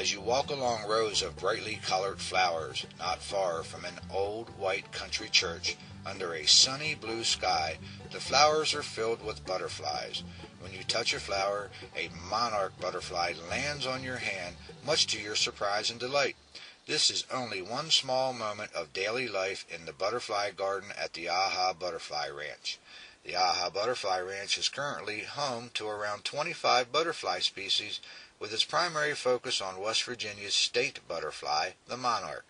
As you walk along rows of brightly colored flowers, not far from an old white country church, under a sunny blue sky, the flowers are filled with butterflies. When you touch a flower, a monarch butterfly lands on your hand, much to your surprise and delight. This is only one small moment of daily life in the butterfly garden at the Aha Butterfly Ranch. The Aha Butterfly Ranch is currently home to around 25 butterfly species with its primary focus on West Virginia's state butterfly, the monarch.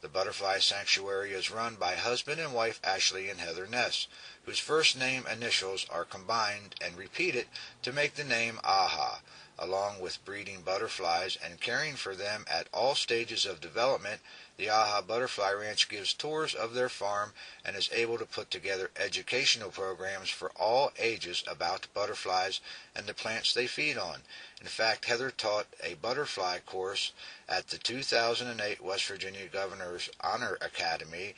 The butterfly sanctuary is run by husband and wife Ashley and Heather Ness, whose first name initials are combined and repeated to make the name Aha. Along with breeding butterflies and caring for them at all stages of development, the Aha Butterfly Ranch gives tours of their farm and is able to put together educational programs for all ages about butterflies and the plants they feed on. In fact, Heather taught a butterfly course at the 2008 West Virginia Governor's Honor Academy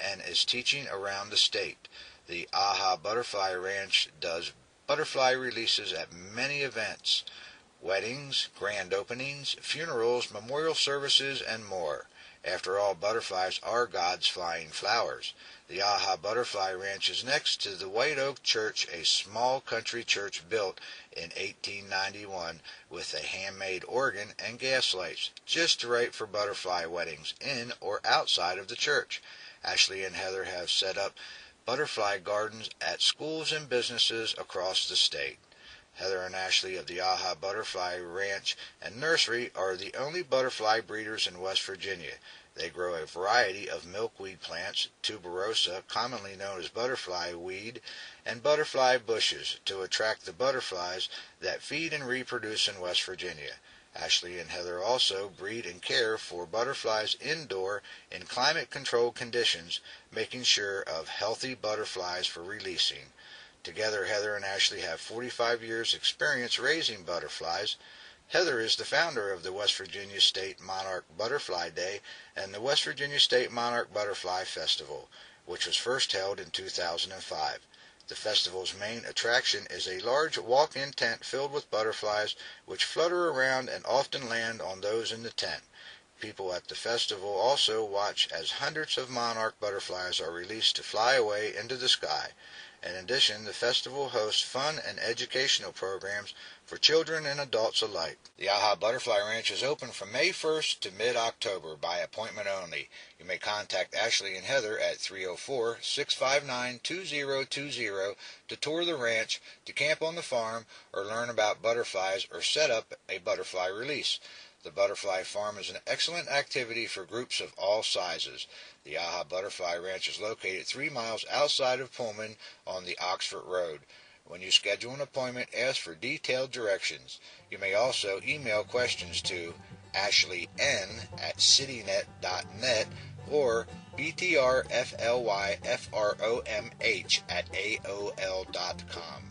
and is teaching around the state. The Aha Butterfly Ranch does butterfly releases at many events weddings, grand openings, funerals, memorial services, and more. After all, butterflies are God's flying flowers. The Aha Butterfly Ranch is next to the White Oak Church, a small country church built in 1891 with a handmade organ and gas lights, just right for butterfly weddings in or outside of the church. Ashley and Heather have set up butterfly gardens at schools and businesses across the state. Heather and Ashley of the Aha Butterfly Ranch and Nursery are the only butterfly breeders in West Virginia. They grow a variety of milkweed plants, tuberosa, commonly known as butterfly weed, and butterfly bushes to attract the butterflies that feed and reproduce in West Virginia. Ashley and Heather also breed and care for butterflies indoor in climate controlled conditions, making sure of healthy butterflies for releasing. Together, Heather and Ashley have 45 years' experience raising butterflies. Heather is the founder of the West Virginia State Monarch Butterfly Day and the West Virginia State Monarch Butterfly Festival, which was first held in 2005. The festival's main attraction is a large walk-in tent filled with butterflies which flutter around and often land on those in the tent. People at the festival also watch as hundreds of monarch butterflies are released to fly away into the sky. In addition, the festival hosts fun and educational programs for children and adults alike. The Aha Butterfly Ranch is open from May 1st to mid-October by appointment only. You may contact Ashley and Heather at 304-659-2020 to tour the ranch, to camp on the farm, or learn about butterflies or set up a butterfly release. The butterfly farm is an excellent activity for groups of all sizes. The Aha Butterfly Ranch is located three miles outside of Pullman on the Oxford Road. When you schedule an appointment, ask for detailed directions. You may also email questions to ashleyn at citynet.net or btrflyfromh at aol.com.